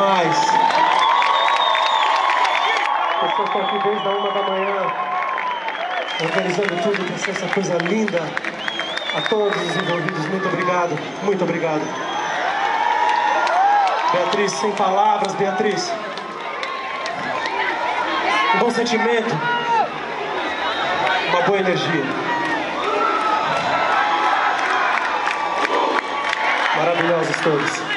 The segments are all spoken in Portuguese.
demais. Pessoas estão aqui desde a uma da manhã, organizando tudo para ser essa coisa linda. A todos os envolvidos, muito obrigado, muito obrigado. Beatriz, sem palavras, Beatriz. Um bom sentimento, uma boa energia. Maravilhosos todos.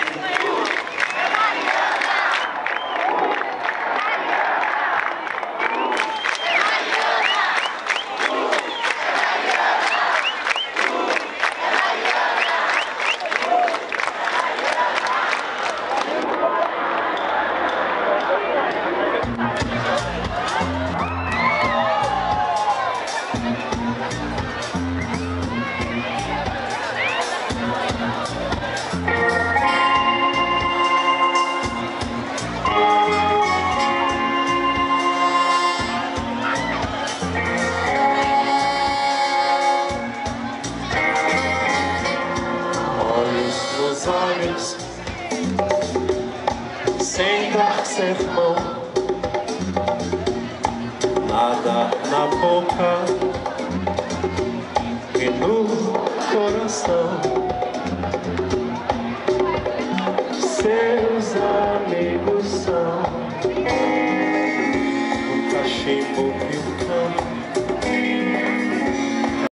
Sem dar sermão, nada na boca coração. Seus amigos são o cachimbo que